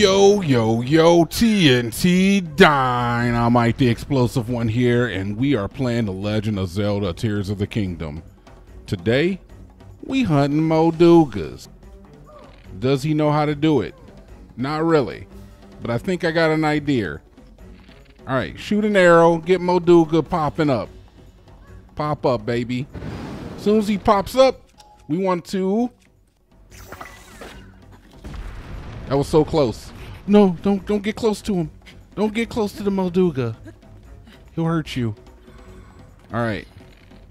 Yo, yo, yo, TNT Dynamite, the explosive one here, and we are playing The Legend of Zelda Tears of the Kingdom. Today, we hunting Moldugas. Does he know how to do it? Not really, but I think I got an idea. All right, shoot an arrow, get Molduga popping up. Pop up, baby. As soon as he pops up, we want to That was so close. No, don't don't get close to him. Don't get close to the Molduga. He'll hurt you. All right.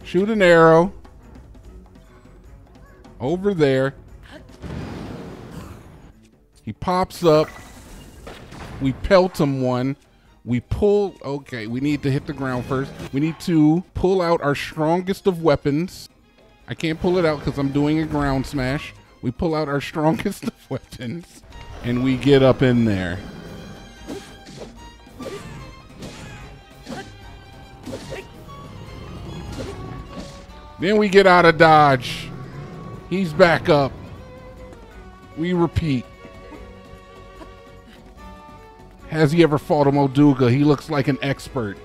Shoot an arrow. Over there. He pops up. We pelt him one. We pull. Okay, we need to hit the ground first. We need to pull out our strongest of weapons. I can't pull it out because I'm doing a ground smash. We pull out our strongest of weapons and we get up in there. Then we get out of dodge. He's back up. We repeat. Has he ever fought a Molduga? He looks like an expert.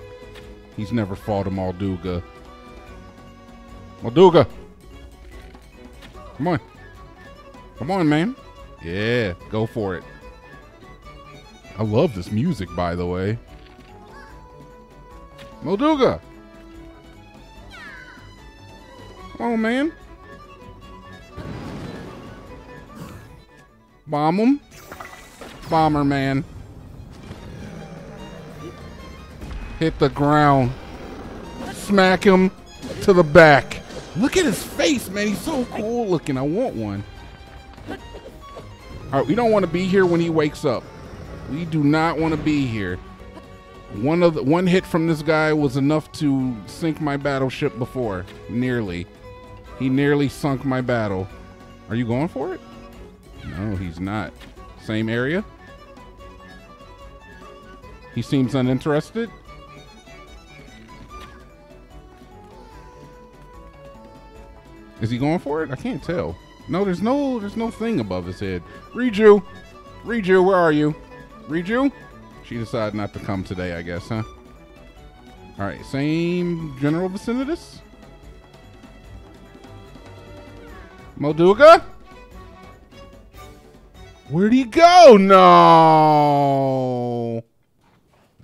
He's never fought a Molduga. Molduga. Come on. Come on, man. Yeah, go for it. I love this music, by the way. Molduga! Come on, man. Bomb him. Bomber man. Hit the ground. Smack him to the back. Look at his face, man. He's so cool looking. I want one. All right, we don't want to be here when he wakes up. We do not want to be here. One of the, one hit from this guy was enough to sink my battleship before. Nearly. He nearly sunk my battle. Are you going for it? No, he's not. Same area? He seems uninterested. Is he going for it? I can't tell. No, there's no there's no thing above his head. Riju! Riju, where are you? Riju? She decided not to come today, I guess, huh? Alright, same general vicinitas? Molduga? Where'd he go? No.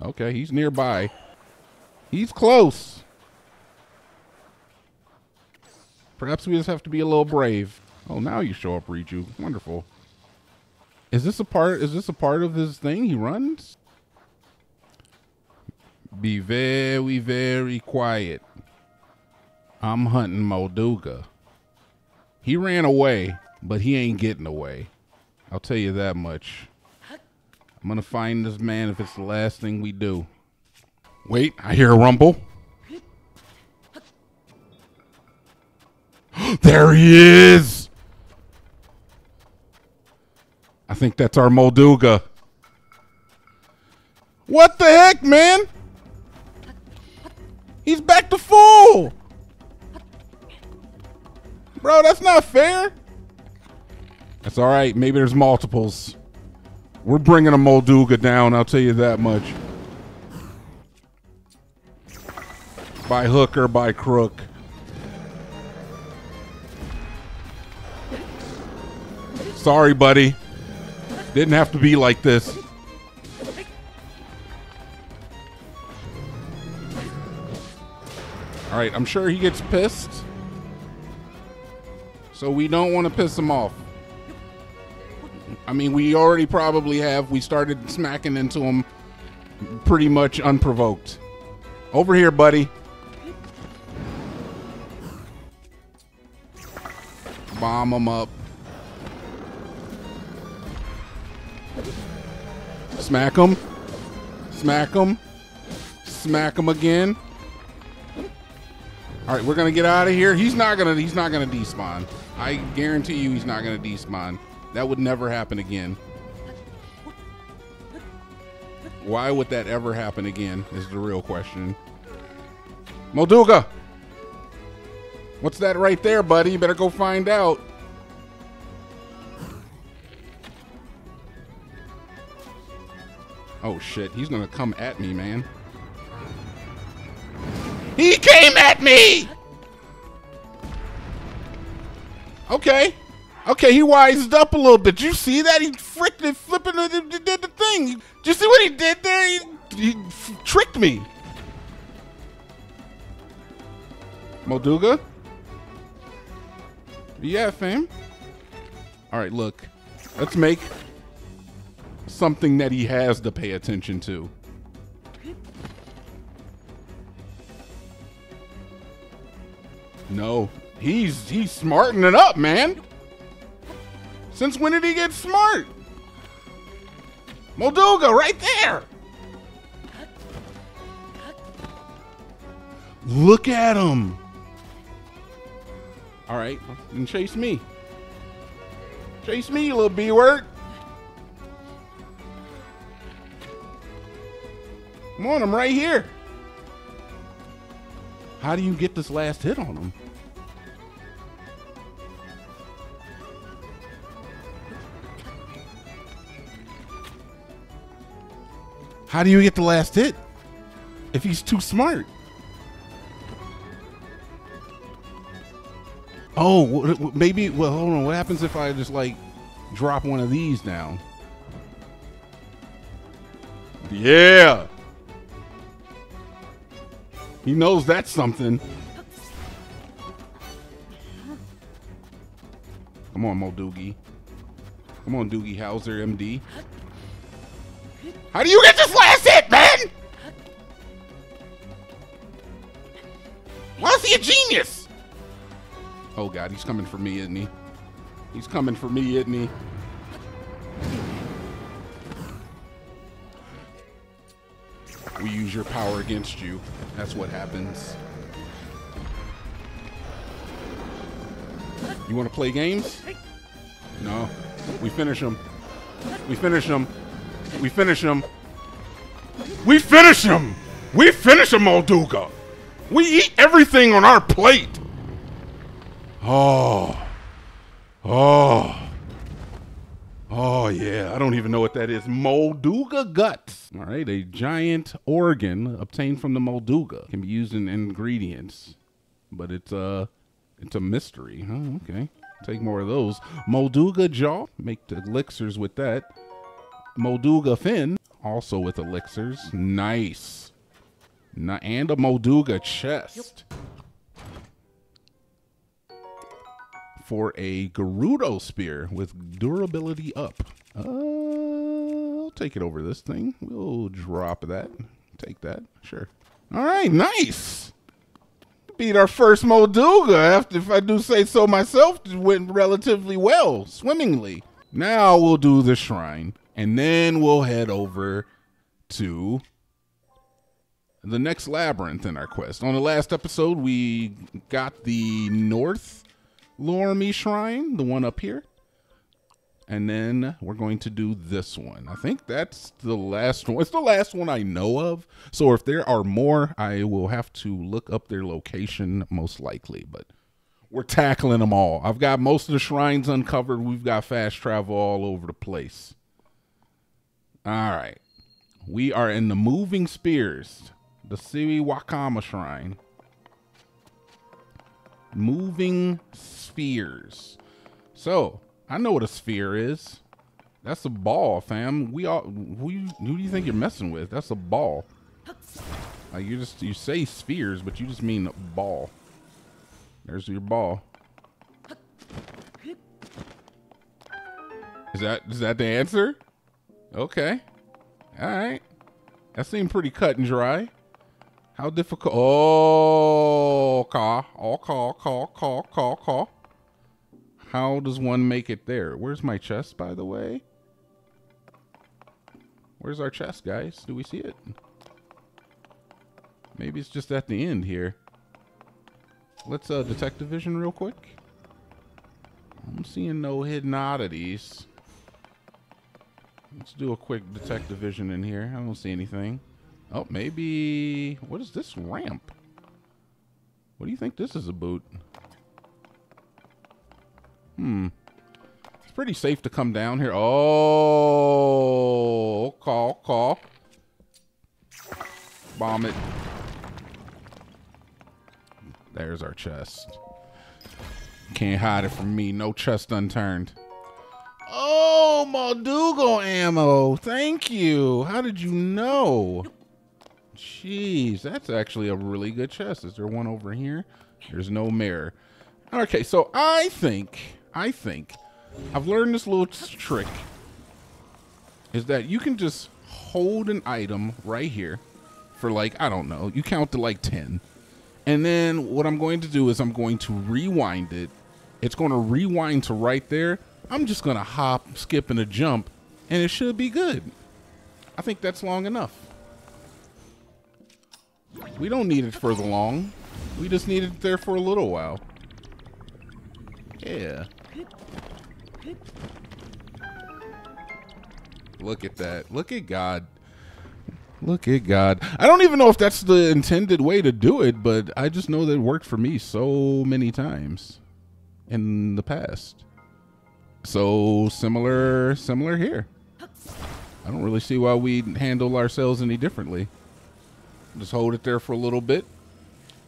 Okay, he's nearby. He's close. Perhaps we just have to be a little brave. Oh, now you show up, Riju. Wonderful. Is this a part? Is this a part of his thing he runs? Be very, very quiet. I'm hunting Molduga. He ran away, but he ain't getting away. I'll tell you that much. I'm gonna find this man if it's the last thing we do. Wait, I hear a rumble. There he is! I think that's our Molduga. What the heck, man? He's back to full. Bro, that's not fair. That's all right. Maybe there's multiples. We're bringing a Molduga down, I'll tell you that much. By hook or by crook. Sorry, buddy. Didn't have to be like this. All right, I'm sure he gets pissed. So we don't want to piss him off. I mean, we already probably have. We started smacking into him pretty much unprovoked. Over here, buddy. Bomb him up. Smack him. Smack him. Smack him again. All right, we're gonna get out of here. He's not gonna. He's not gonna despawn. I guarantee you, he's not gonna despawn. That would never happen again. Why would that ever happen again? Is the real question. Molduga! What's that right there, buddy? You better go find out. Oh shit, he's gonna come at me, man. He came at me! Okay. Okay, he wised up a little bit. Did you see that? He it, flipping it, did the thing. Did you see what he did there? He, he tricked me. Molduga? Yeah, fam. All right, look. Let's make something that he has to pay attention to. No, he's he's smartening up, man. Since when did he get smart? Molduga, right there. Look at him. All right, then chase me. Chase me, little B-word. Come on, I'm right here. How do you get this last hit on him? How do you get the last hit if he's too smart? Oh, maybe. Well, hold on. What happens if I just like drop one of these down? Yeah. He knows that's something. Come on, Mo Doogie. Come on, Doogie Howser, MD. How do you get this last hit, man? Why is he a genius? Oh god, he's coming for me, isn't he? He's coming for me, isn't he? Use your power against you. That's what happens. You want to play games? No. We finish them. We finish them. We finish them. We finish them. We finish him, Molduga. We eat everything on our plate. Oh. Oh. Oh, yeah. I don't even know what that is. Molduga guts. All right. A giant organ obtained from the Molduga can be used in ingredients, but it's a, it's a mystery. Oh, okay. Take more of those. Molduga jaw. Make the elixirs with that. Molduga fin, also with elixirs. Nice. and a Molduga chest. For a Gerudo spear with durability up. Uh, It over this thing. We'll drop that. Take that. Sure. All right, nice. Beat our first Molduga after, if I do say so myself, went relatively well, swimmingly. Now we'll do the shrine. And then we'll head over to the next labyrinth in our quest. On the last episode, we got the North Lomei Shrine, the one up here. And then we're going to do this one. I think that's the last one. It's the last one I know of. So if there are more, I will have to look up their location most likely. But we're tackling them all. I've got most of the shrines uncovered. We've got fast travel all over the place. All right. We are in the Moving Spheres, the Siwakama Shrine. Moving Spheres. So, I know what a sphere is. That's a ball, fam. We all who you, who do you think you're messing with? That's a ball. Like you just you say spheres, but you just mean ball. There's your ball. Is that is that the answer? Okay. All right. That seemed pretty cut and dry. How difficult? Oh, call, oh, call, call, call, call, call. How does one make it there? Where's my chest, by the way? Where's our chest, guys? Do we see it? Maybe it's just at the end here. Let's uh, detective vision real quick. I'm seeing no hidden oddities. Let's do a quick detective vision in here. I don't see anything. Oh, maybe... What is this ramp? What do you think this is a boot? Hmm. It's pretty safe to come down here. Oh, call, call. Bomb it. There's our chest. Can't hide it from me. No chest unturned. Oh, Molduga ammo. Thank you. How did you know? Jeez, that's actually a really good chest. Is there one over here? There's no mirror. Okay, so I think, I think, I've learned this little trick. Is that you can just hold an item right here for like, I don't know, you count to like 10. And then what I'm going to do is I'm going to rewind it. It's going to rewind to right there. I'm just going to hop, skip, and a jump, and it should be good. I think that's long enough. We don't need it further long. We just need it there for a little while. Yeah. Look at that. Look at God. Look at God. I don't even know if that's the intended way to do it, but I just know that it worked for me so many times in the past. So similar similar here. I don't really see why we handle ourselves any differently. Just hold it there for a little bit.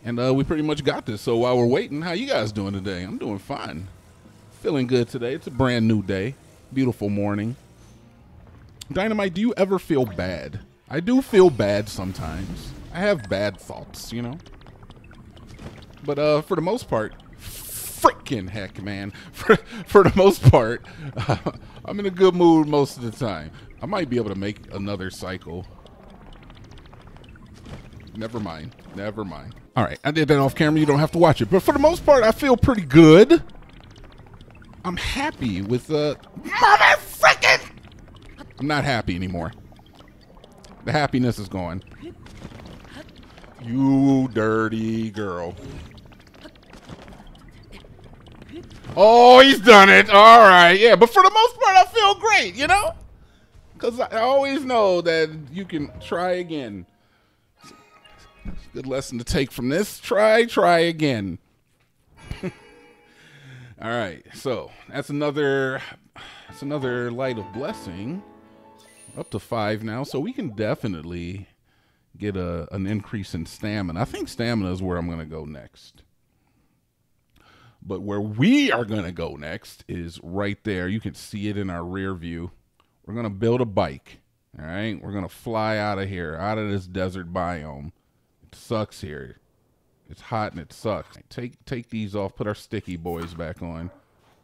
And uh, we pretty much got this. So while we're waiting, how you guys doing today? I'm doing fine. Feeling good today. It's a brand new day. Beautiful morning. Dynamite, do you ever feel bad? I do feel bad sometimes. I have bad thoughts, you know? But uh, for the most part, freaking heck, man. For, for the most part, uh, I'm in a good mood most of the time. I might be able to make another cycle. Never mind. Never mind. All right, I did that off camera. You don't have to watch it. But for the most part, I feel pretty good. I'm happy with uh, the mother freaking. I'm not happy anymore. The happiness is gone. You dirty girl. Oh, he's done it. All right, yeah. But for the most part, I feel great, you know? Because I always know that you can try again. Good lesson to take from this. Try, try again. All right, so that's another that's another light of blessing. Up to five now, so we can definitely get a an increase in stamina. I think stamina is where I'm gonna go next. But where we are gonna go next is right there. You can see it in our rear view. We're gonna build a bike. All right, we're gonna fly out of here, out of this desert biome. It sucks here. It's hot and it sucks. Take take these off. Put our sticky boys back on.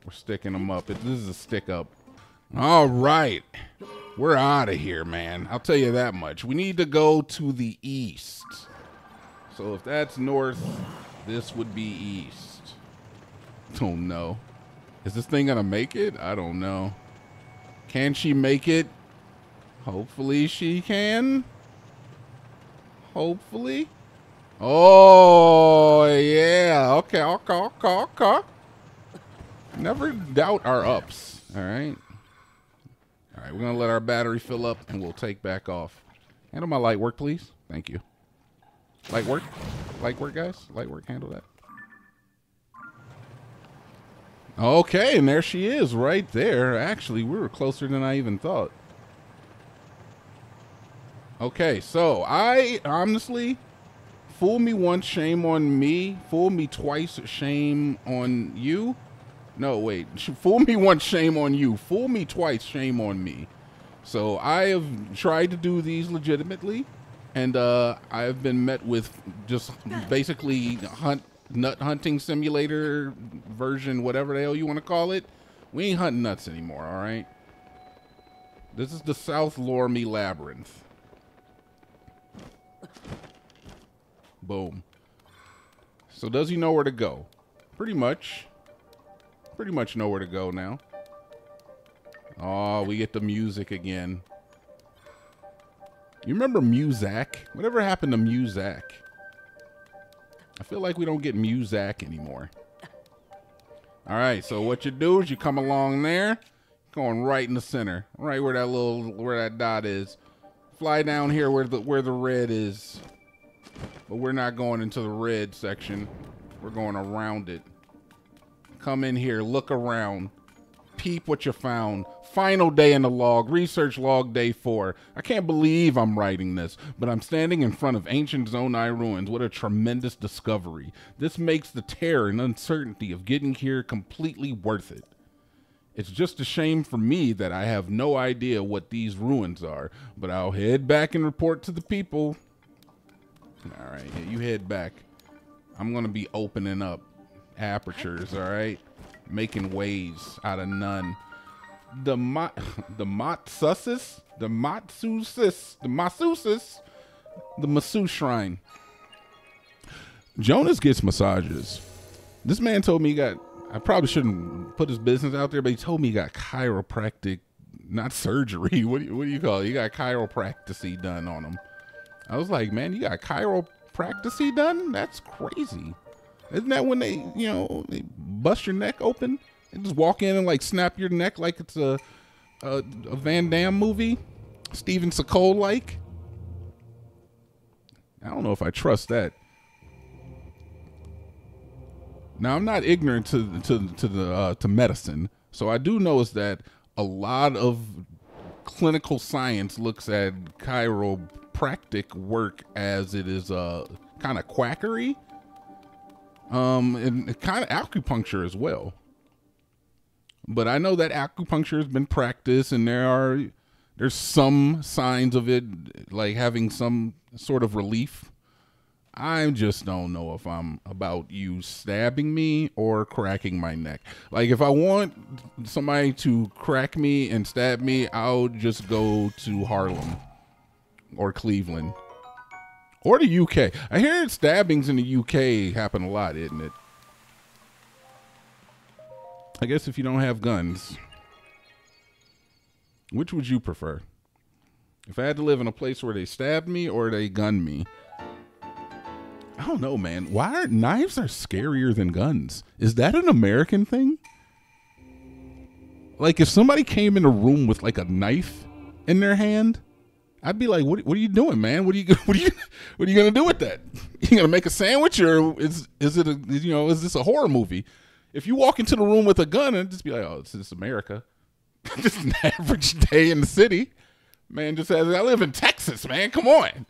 We're sticking them up. It, this is a stick up. All right. We're out of here, man. I'll tell you that much. We need to go to the east. So if that's north, this would be east. Don't know. Is this thing going to make it? I don't know. Can she make it? Hopefully she can. Hopefully. Oh, yeah. Okay, okay, okay, okay. Never doubt our ups, all right? All right, we're going to let our battery fill up, and we'll take back off. Handle my light work, please. Thank you. Light work? Light work, guys? Light work, handle that. Okay, and there she is right there. Actually, we were closer than I even thought. Okay, so I honestly fool me once, shame on me. Fool me twice, shame on you. No, wait. Fool me once, shame on you. Fool me twice, shame on me. So I have tried to do these legitimately, and uh, I have been met with just basically hunt nut hunting simulator version, whatever the hell you want to call it. We ain't hunting nuts anymore, all right? This is the South Lomei Labyrinth. Boom. So does he know where to go? Pretty much. Pretty much know where to go now. Oh, we get the music again. You remember Muzak? Whatever happened to Muzak? I feel like we don't get Muzak anymore. All right, so what you do is you come along there, Going right in the center, right where that little where that dot is. Fly down here where the where the red is. But we're not going into the red section. We're going around it. Come in here, look around. Peep what you found. Final day in the log, research log day four. I can't believe I'm writing this, but I'm standing in front of ancient Zonai ruins. What a tremendous discovery. This makes the terror and uncertainty of getting here completely worth it. It's just a shame for me that I have no idea what these ruins are, but I'll head back and report to the people. All right, you head back. I'm to be opening up apertures, all right? Making ways out of none. The Mat the Matsusis, the Matsusis, the Masusis, the Masu Shrine. Jonaas gets massages. This man told me he got I probably shouldn't put his business out there, but he told me he got chiropractic, not surgery. What do you, what do you call it? He got chiropractic done on him. I was like, man, you got chiropractic done? That's crazy. Isn't that when they, you know, they bust your neck open and just walk in and like snap your neck like it's a a, a Van Damme movie, Steven Seagal like? I don't know if I trust that. Now I'm not ignorant to to to the uh, to medicine, so I do know is that a lot of clinical science looks at chiropractic work as it is uh, kind of quackery, um, and kind of acupuncture as well. But I know that acupuncture has been practiced, and there are there's some signs of it, like having some sort of relief I just don't know if I'm about you stabbing me or cracking my neck. Like, if I want somebody to crack me and stab me, I'll just go to Harlem or Cleveland or the UK. I hear stabbings in the UK happen a lot, isn't it? I guess if you don't have guns, which would you prefer? If I had to live in a place where they stabbed me or they gun me, I don't know, man. Why are knives are scarier than guns? Is that an American thing? Like if somebody came in a room with like a knife in their hand, I'd be like, "What? What are you doing, man? What are you? What are you? What are you gonna do with that? You gonna make a sandwich, or is is it a you know is this a horror movie? If you walk into the room with a gun and just be like, "Oh, it's just America," just an average day in the city, man. Just as I live in Texas, man. Come on.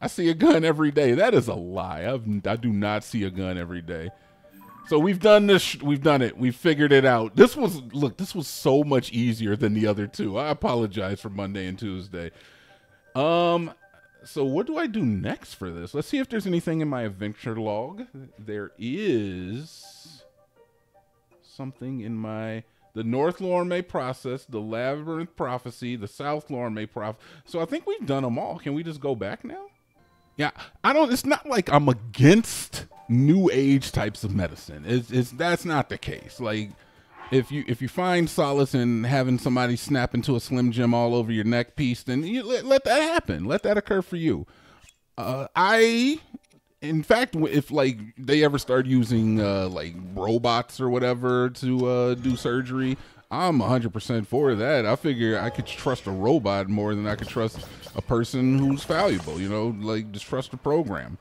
I see a gun every day. That is a lie. I've, I do not see a gun every day. So we've done this. We've done it. We figured it out. This was look. This was so much easier than the other two. I apologize for Monday and Tuesday. Um. So what do I do next for this? Let's see if there's anything in my adventure log. There is something in my the North Lomei process, the Labyrinth prophecy, the South Lomei prophecy. So I think we've done them all. Can we just go back now? Yeah, I don't. It's not like I'm against new age types of medicine. It's, it's that's not the case. Like if you if you find solace in having somebody snap into a slim jim all over your neck piece, then you let, let that happen. Let that occur for you. Uh, I, in fact, if like they ever start using uh, like robots or whatever to uh, do surgery, I'm 100% for that. I figure I could trust a robot more than I could trust a person who's valuable, you know, like just trust the program,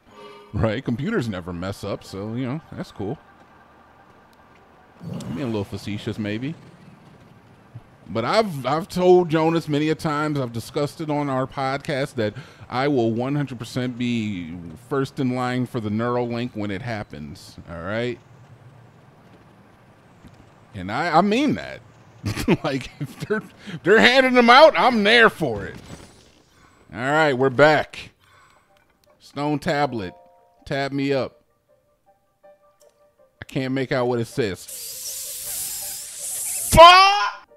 right? Computers never mess up, so, you know, that's cool. I'm being a little facetious, maybe. But I've I've told Jonaas many a times, I've discussed it on our podcast that I will 100% be first in line for the Neuralink when it happens. All right. And I, I mean that. like if they're they're handing them out, I'm there for it. All right, we're back. Stone tablet, tab me up. I can't make out what it says. Fuck!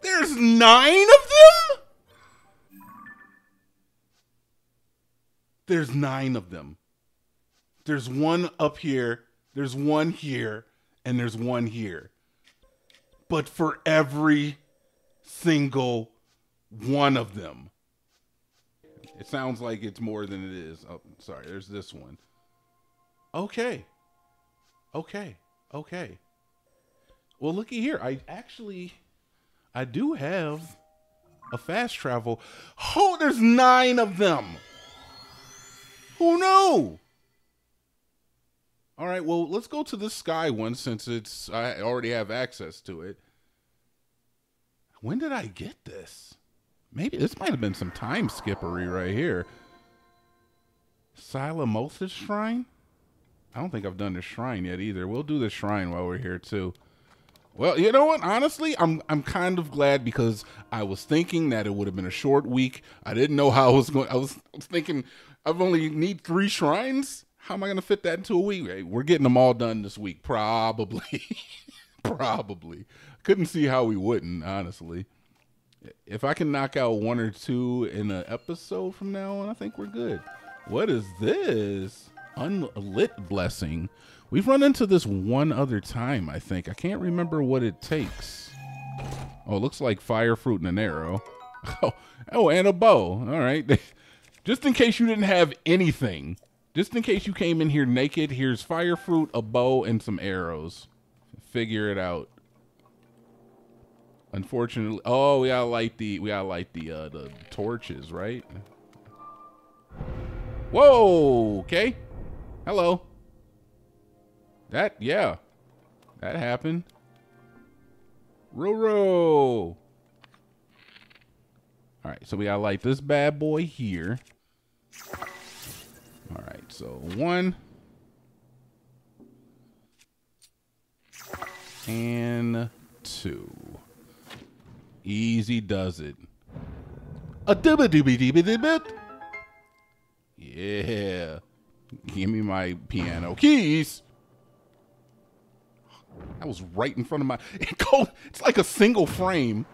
There's nine of them. There's nine of them. There's one up here. There's one here, and there's one here but for every single one of them. It sounds like it's more than it is. Oh, sorry, there's this one. Okay. Okay. Okay. Well, looky here. I actually, I do have a fast travel. Oh, there's nine of them. Who knew? All right, well, let's go to the sky one since it's I already have access to it. When did I get this? Maybe this might have been some time skippery right here. Silamothus Shrine? I don't think I've done the shrine yet either. We'll do the shrine while we're here too. Well, you know what? Honestly, I'm I'm kind of glad because I was thinking that it would have been a short week. I didn't know how I was going. I was, I was thinking I've only need three shrines. How am I going to fit that into a week? Hey, we're getting them all done this week, probably. probably. Couldn't see how we wouldn't, honestly. If I can knock out one or two in an episode from now on, I think we're good. What is this? Unlit blessing. We've run into this one other time, I think. I can't remember what it takes. Oh, it looks like fire fruit and an arrow. Oh, oh, and a bow. All right. Just in case you didn't have anything. Just in case you came in here naked, here's fire fruit, a bow, and some arrows. Figure it out. Unfortunately, oh, we gotta light the we gotta light the uh, the torches, right? Whoa. Okay. Hello. That, yeah. That happened. Roro. All right, so we gotta light this bad boy here. All right, so one. And two. Easy does it. A dibba dibby dibby dibbit. Yeah. Give me my piano keys. That was right in front of my. It's like a single frame.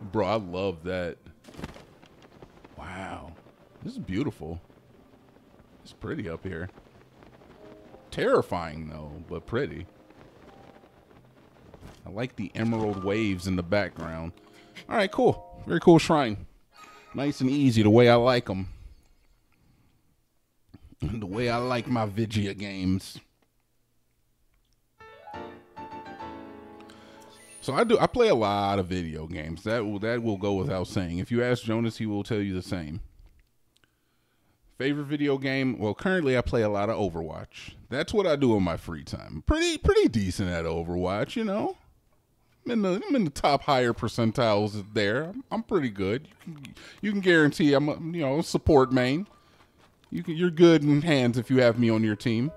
Bro, I love that. Wow. This is beautiful. It's pretty up here. Terrifying, though, but pretty. I like the emerald waves in the background. All right, cool. Very cool shrine. Nice and easy, the way I like them. the way I like my Vigia games. So I do. I play a lot of video games. That will that will go without saying. If you ask Jonaas, he will tell you the same. Favorite video game? Well, currently I play a lot of Overwatch. That's what I do in my free time. Pretty pretty decent at Overwatch, you know. I'm in the I'm in the top higher percentiles there. I'm pretty good. You can, you can guarantee I'm you know support main. You can, you're good in hands if you have me on your team.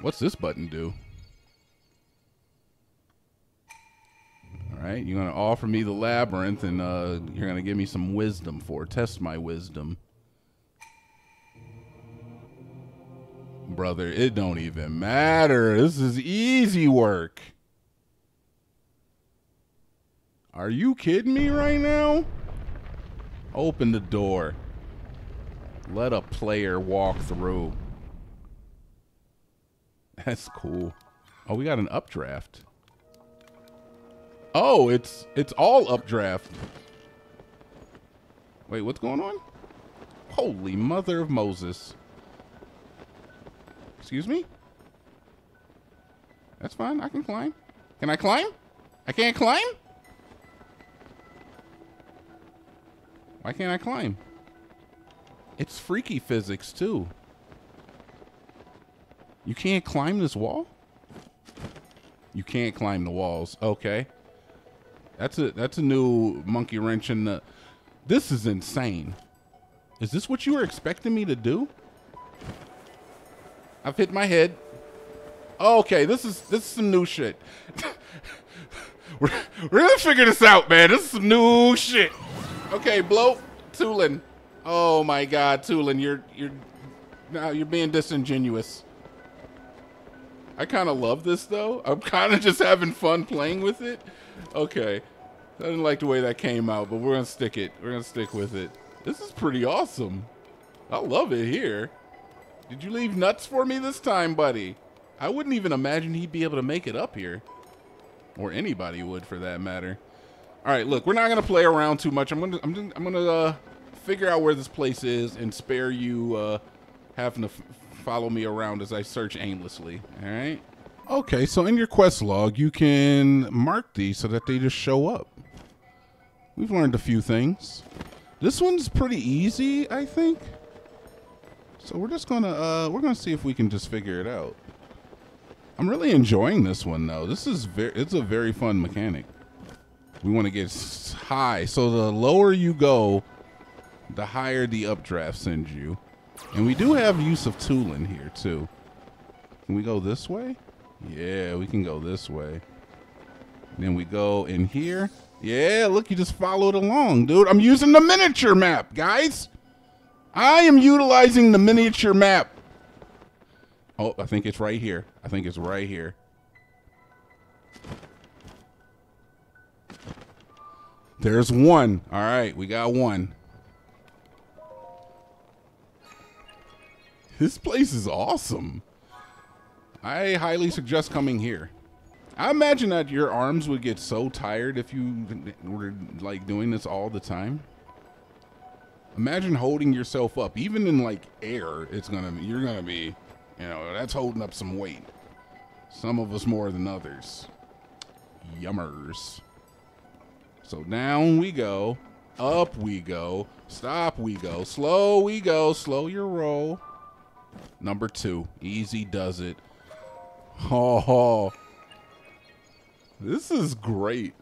What's this button do? All right, you're gonna offer me the labyrinth, and uh, you're gonna give me some wisdom for test my wisdom, brother. It don't even matter. This is easy work. Are you kidding me right now? Open the door. Let a player walk through. That's cool. Oh, we got an updraft. Oh, it's it's all updraft. Wait, what's going on? Holy mother of Moses. Excuse me? That's fine. I can climb. Can I climb? I can't climb? Why can't I climb? It's freaky physics, too. You can't climb this wall? You can't climb the walls. Okay. That's a that's a new monkey wrench in the. This is insane. Is this what you were expecting me to do? I've hit my head. Okay, this is this is some new shit. we're, we're gonna figure this out, man. This is some new shit. Okay, blow Tulin. Oh my God, Tulin, you're you're now you're being disingenuous. I kind of love this though. I'm kind of just having fun playing with it. Okay. I didn't like the way that came out, but we're going to stick it. We're going to stick with it. This is pretty awesome. I love it here. Did you leave nuts for me this time, buddy? I wouldn't even imagine he'd be able to make it up here. Or anybody would, for that matter. All right, look, we're not to play around too much. I'm to I'm, gonna, I'm gonna uh, figure out where this place is and spare you uh, having to follow me around as I search aimlessly. All right? Okay, so in your quest log, you can mark these so that they just show up. We've learned a few things. This one's pretty easy, I think. So we're just gonna uh, we're gonna see if we can just figure it out. I'm really enjoying this one though. This is very it's a very fun mechanic. We want to get high, so the lower you go, the higher the updraft sends you. And we do have use of Tulin here too. Can we go this way? Yeah, we can go this way. Then we go in here. Yeah, look, you just followed along, dude. I'm using the miniature map, guys. I am utilizing the miniature map. Oh, I think it's right here. I think it's right here. There's one. All right, we got one. This place is awesome. I highly suggest coming here. I imagine that your arms would get so tired if you were like doing this all the time. Imagine holding yourself up, even in like air. It's gonna you're gonna be, you know, that's holding up some weight. Some of us more than others. Yummers. So down we go, up we go, stop we go, slow we go, slow your roll. Number two, easy does it. Oh, this is great.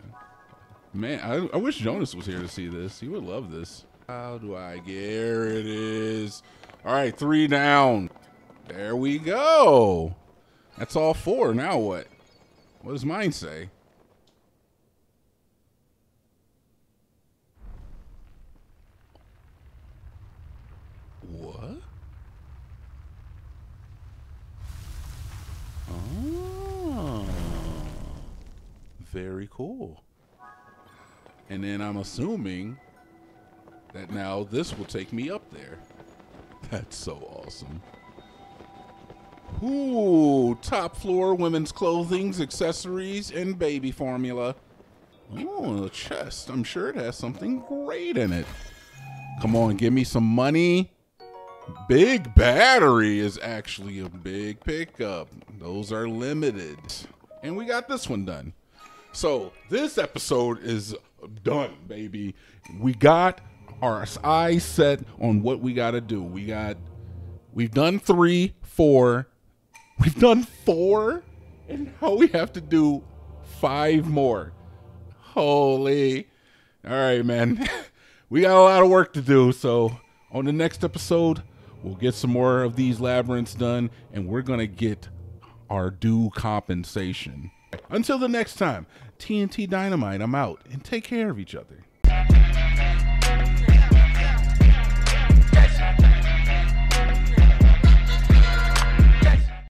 Man, I, I, wish Jonaas was here to see this. He would love this. How do I get it is. All right, three down. There we go. That's all four. Now what? What does mine say? What? Very cool. And then I'm assuming that now this will take me up there. That's so awesome. Ooh, top floor women's clothing, accessories, and baby formula. Oh, a chest. I'm sure it has something great in it. Come on, give me some money. Big battery is actually a big pickup. Those are limited. And we got this one done. So this episode is done, baby. We got our eyes set on what we got to do. We got, we've done three, four, we've done four, and now we have to do five more. Holy. All right, man. we got a lot of work to do. So on the next episode, we'll get some more of these labyrinths done, and we're going to get our due compensation. Until the next time, TNT Dynamite, I'm out, and take care of each other.